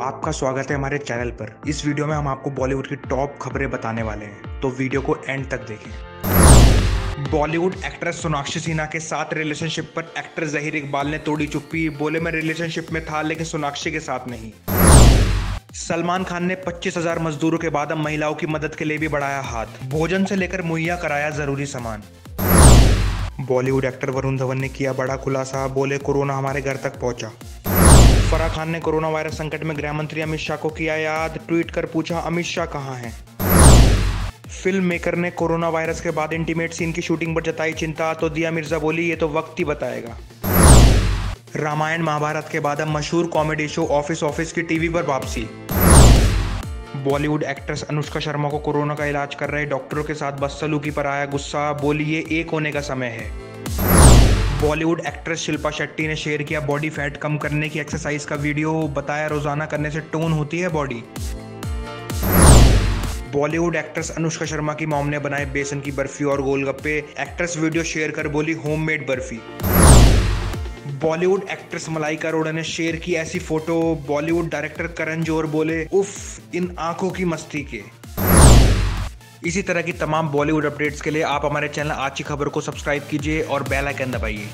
आपका स्वागत है हमारे चैनल पर। इस वीडियो में हम आपको बॉलीवुड की टॉप खबरें बताने वाले हैं। तो वीडियो को एंड तक देखें। बॉलीवुड एक्ट्रेस सोनाक्षी सिन्हा के साथ रिलेशनशिप पर एक्टर जहीर इकबाल ने तोड़ी चुप्पी। बोले, मैं रिलेशनशिप में था, लेकिन सोनाक्षी के साथ नहीं। सलमान खान ने पच्चीस हज़ार मजदूरों के बाद अब महिलाओं की मदद के लिए भी बढ़ाया हाथ। भोजन से लेकर मुहैया कराया ज़रूरी सामान। बॉलीवुड एक्टर वरुण धवन ने किया बड़ा खुलासा। बोले, कोरोना हमारे घर तक पहुँचा। फराह खान ने कोरोना वायरस संकट में गृह मंत्री अमित शाह को किया याद। ट्वीट कर पूछा, अमित शाह कहाँ हैं? फ़िल्म मेकर ने कोरोना वायरस के बाद इंटीमेट सीन की शूटिंग पर जताई चिंता तो दिया मिर्ज़ा बोली, ये तो वक्त ही बताएगा. रामायण महाभारत के बाद अब मशहूर कॉमेडी शो ऑफ़िस ऑफ़िस की टीवी पर वापसी। बॉलीवुड एक्ट्रेस अनुष्का शर्मा को कोरोना का इलाज कर रहे डॉक्टरों के साथ बदसलूकी पर आया गुस्सा बोली ये एक होने का समय है। बॉलीवुड एक्ट्रेस शिल्पा शेट्टी ने शेयर किया बॉडी फैट कम करने की एक्सरसाइज का वीडियो। बताया, रोज़ाना करने से टोन होती है बॉडी। बॉलीवुड एक्ट्रेस अनुष्का शर्मा की मॉम ने बनाए बेसन की बर्फ़ी और गोलगप्पे। एक्ट्रेस वीडियो शेयर कर बोली, होममेड बर्फ़ी. बॉलीवुड एक्ट्रेस मलाइका अरोड़ा ने शेयर की ऐसी फ़ोटो। बॉलीवुड डायरेक्टर करण जोहर बोले, उफ, इन आँखों की मस्ती के। इसी तरह की तमाम बॉलीवुड अपडेट्स के लिए आप हमारे चैनल आज की खबर को सब्सक्राइब कीजिए और बेल आइकन दबाइए।